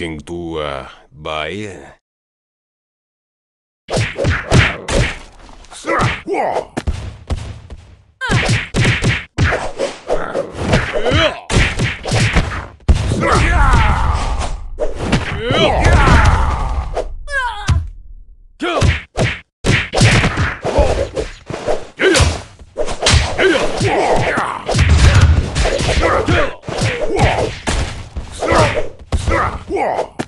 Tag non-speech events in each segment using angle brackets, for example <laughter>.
looking to uh, buy? Yeah! Yeah.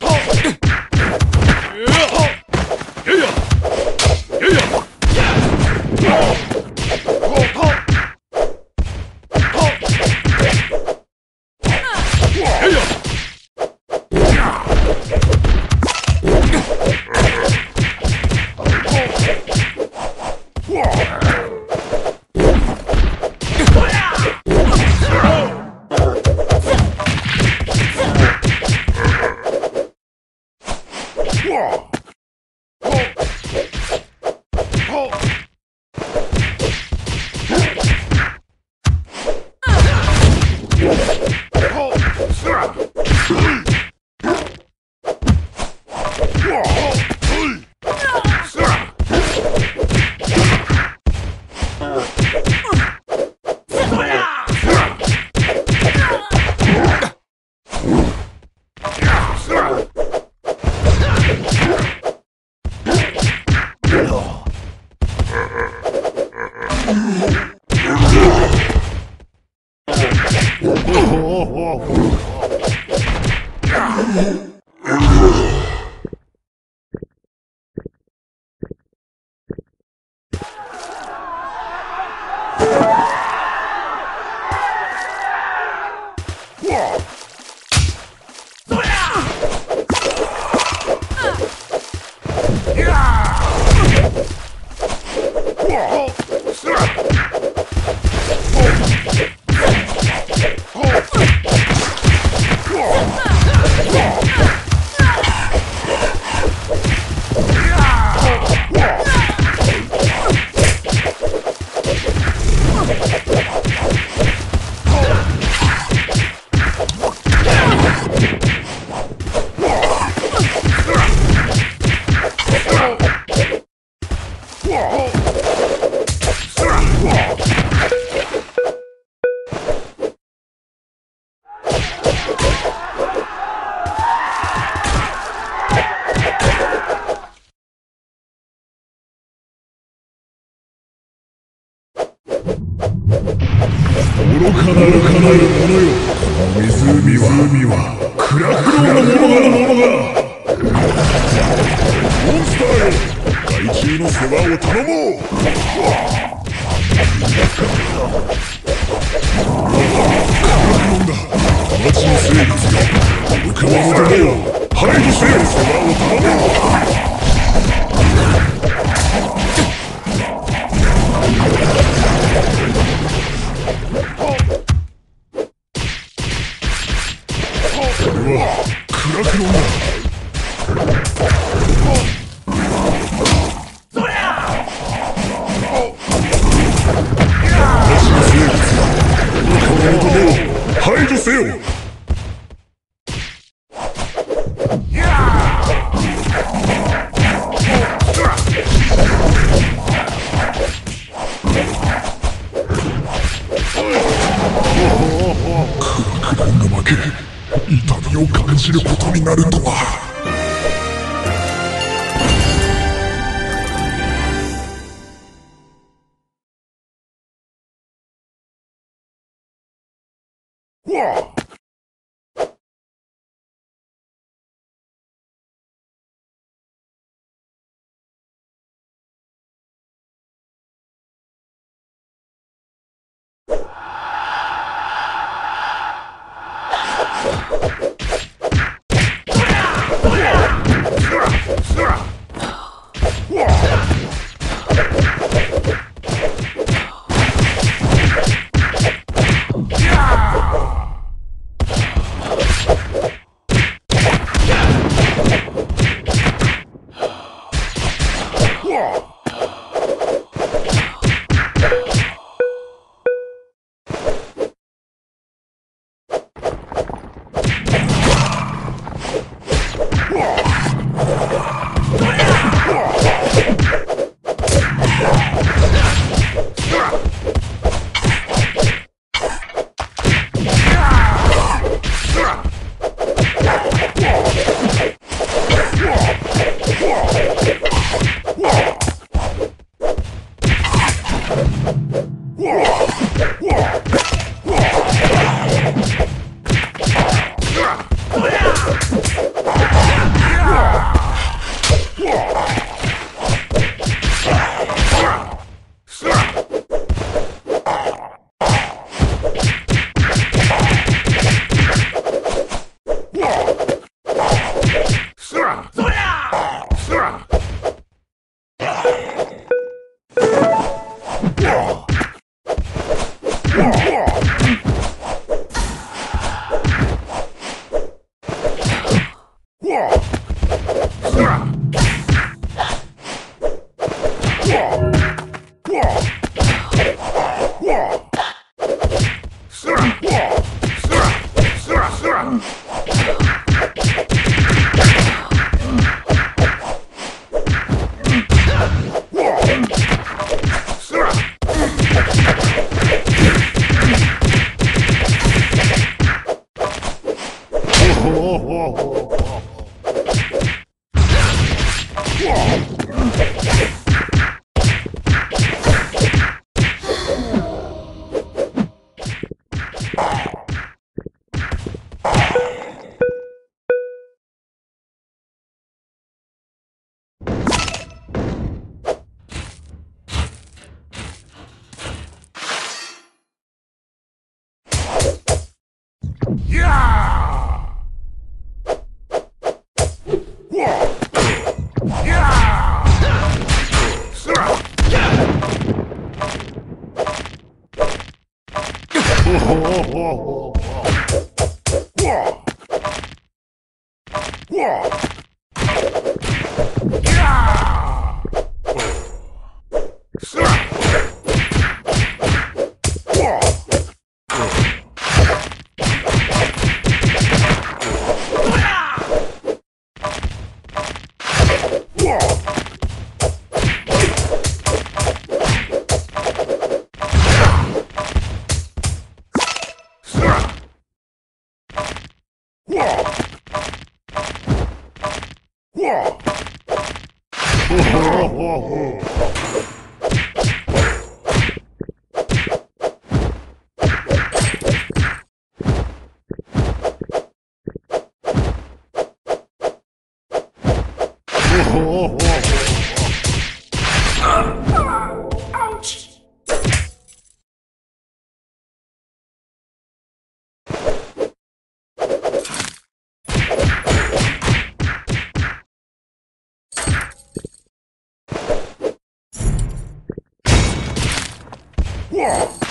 Yeah.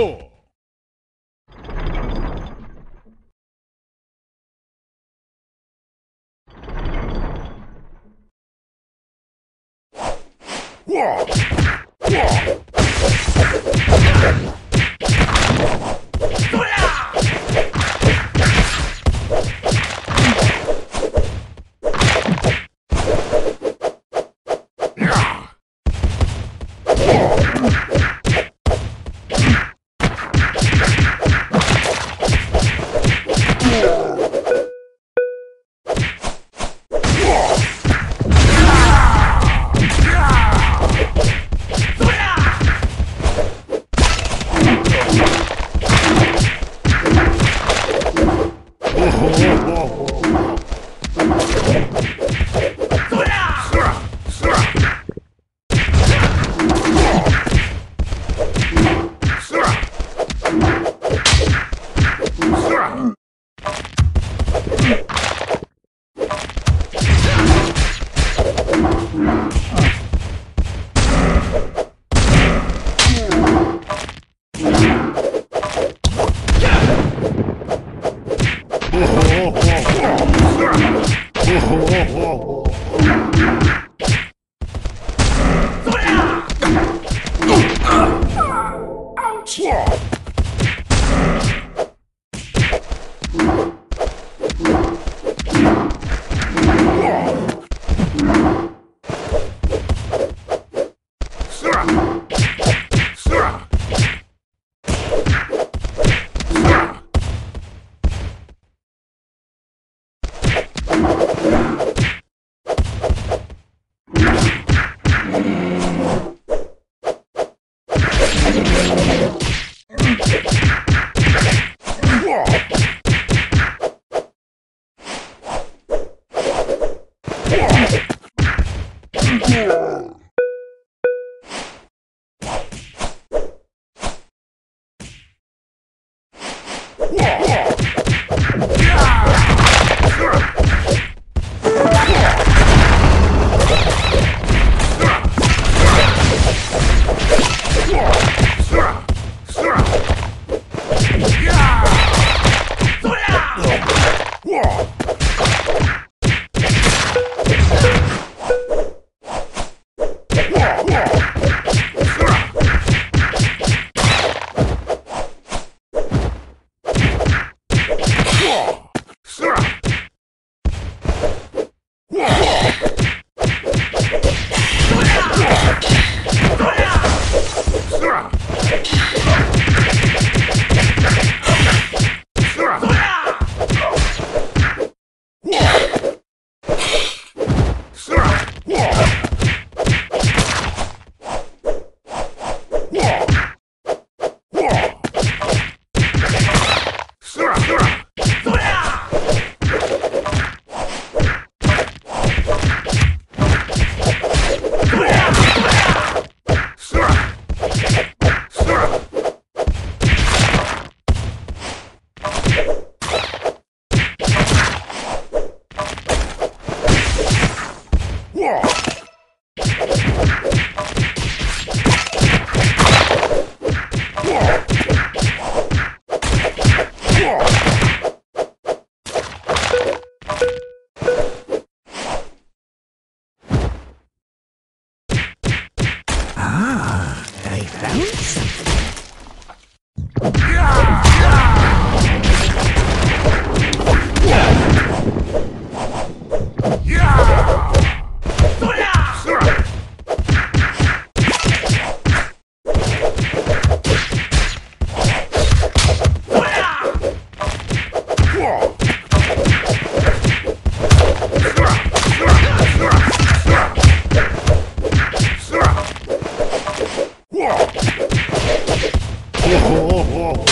four. Whoa! Oh, oh, oh, oh.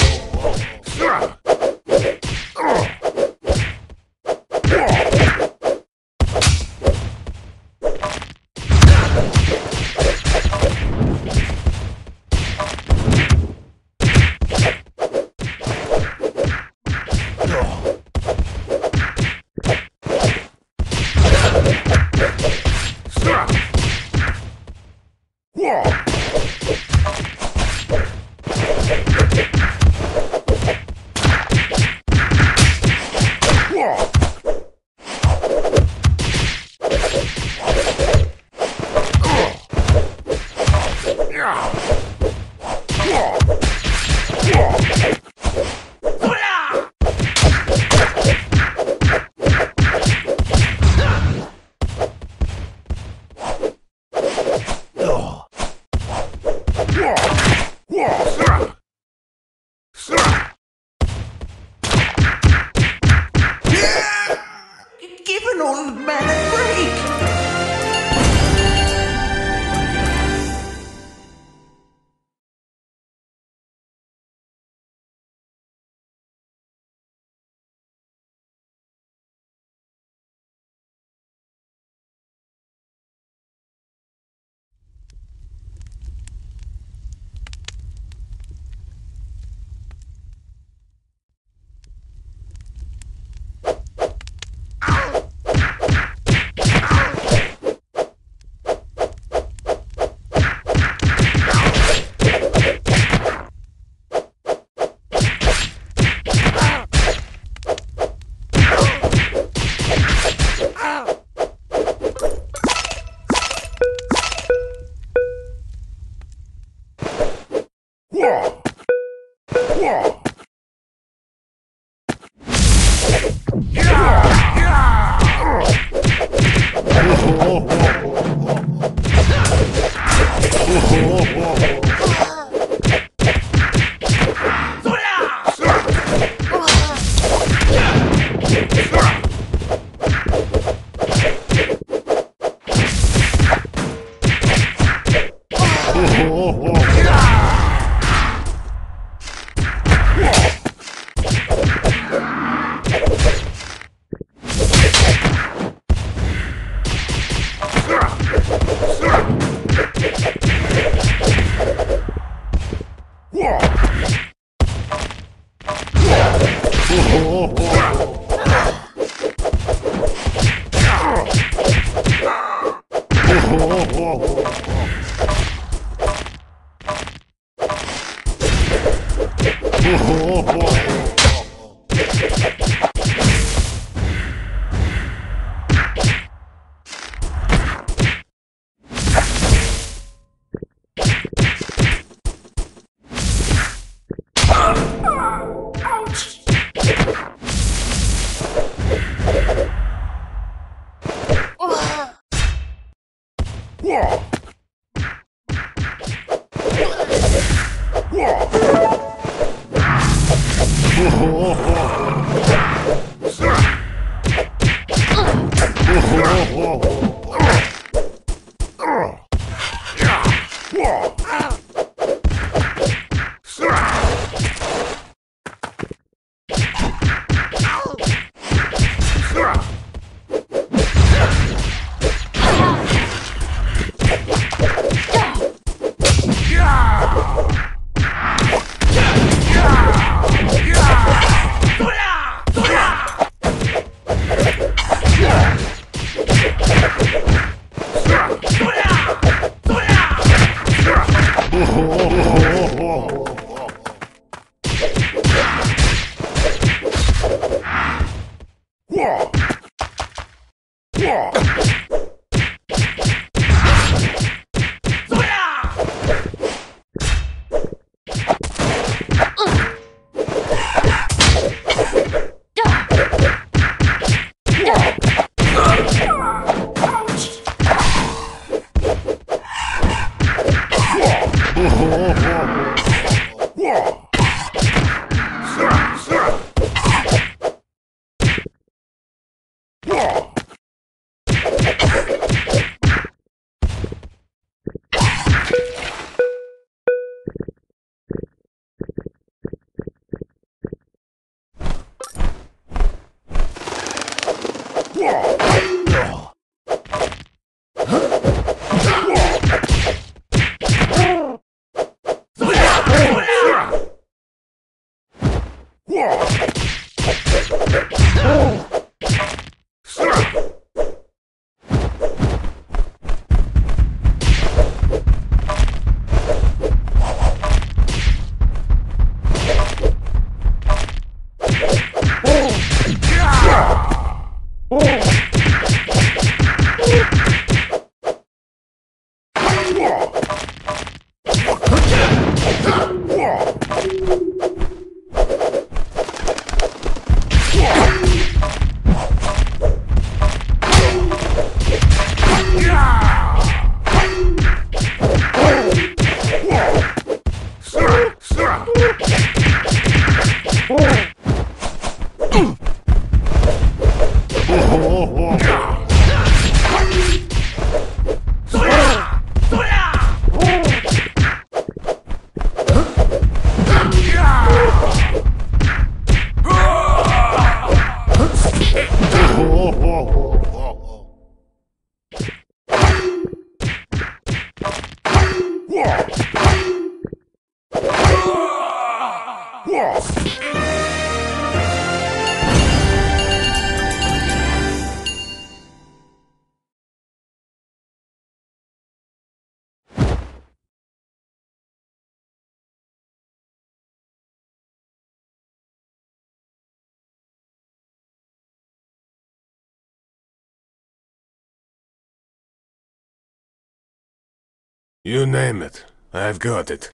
You name it. I've got it.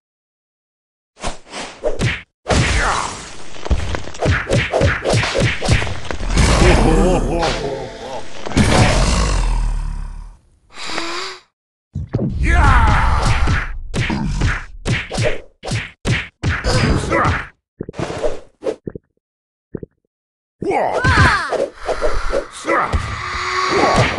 <laughs> <laughs> Whoa!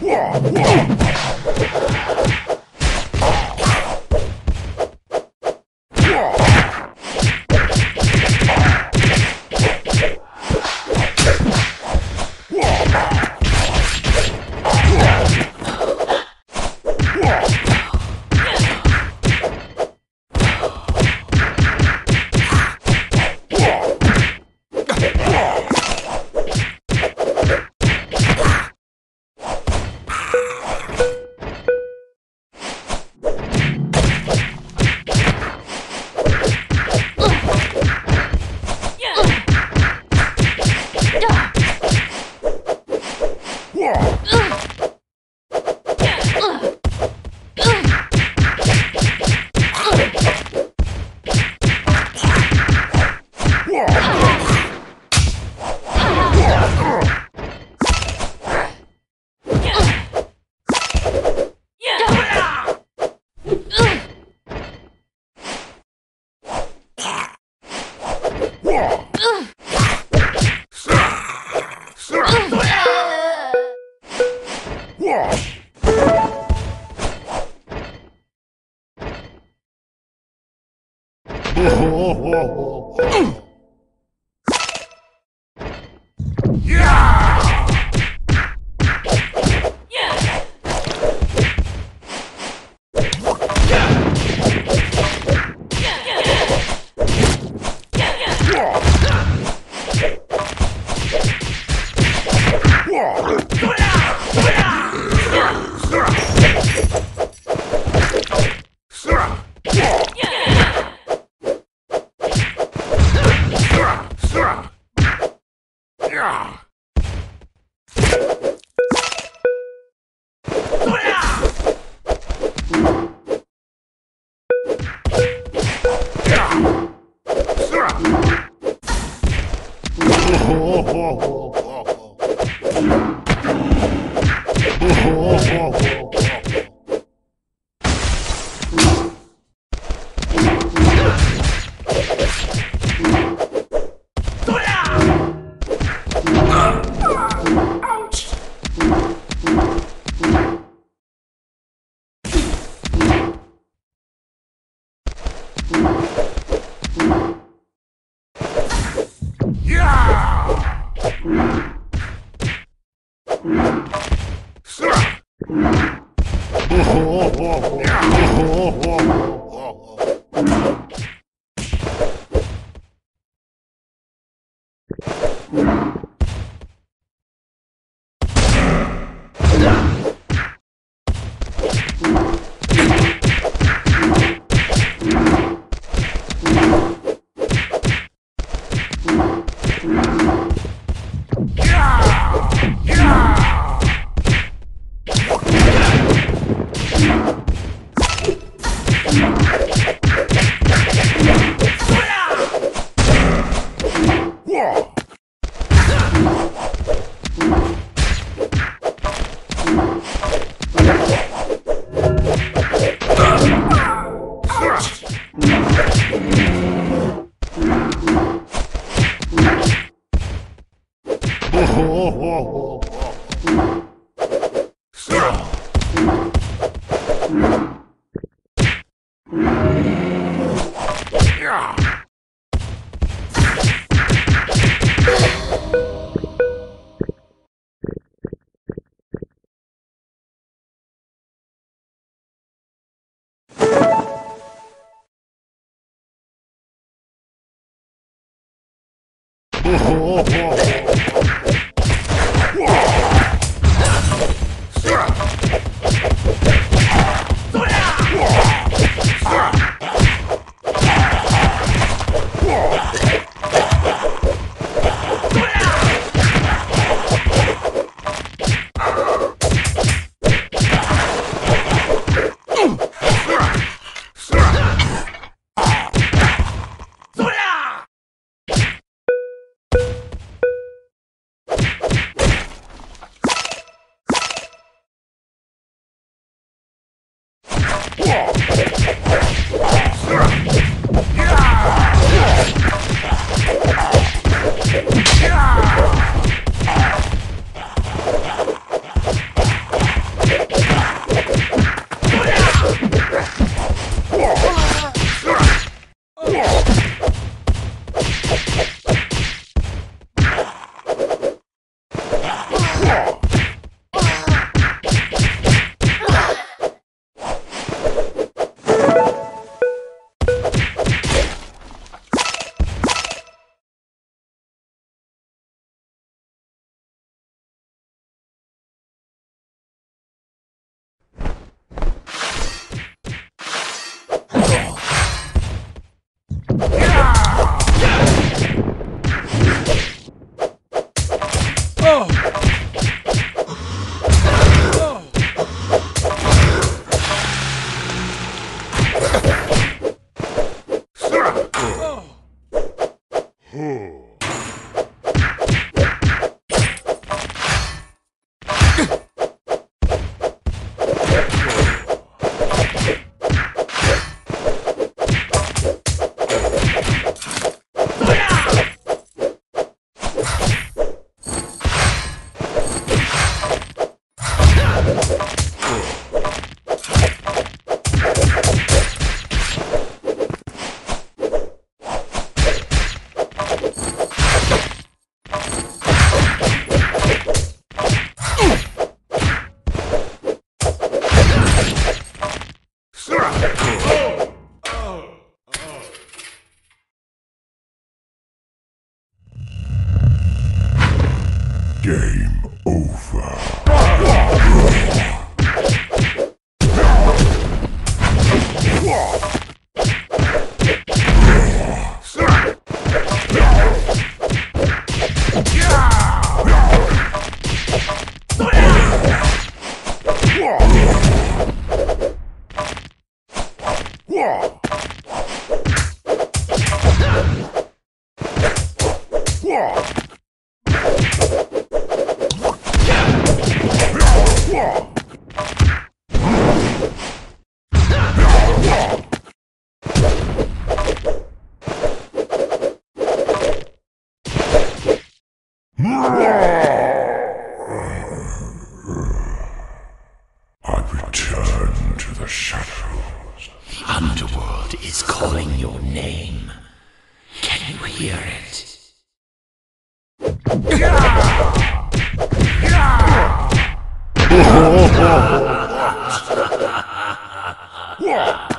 Whoa, whoa. おお King <laughs>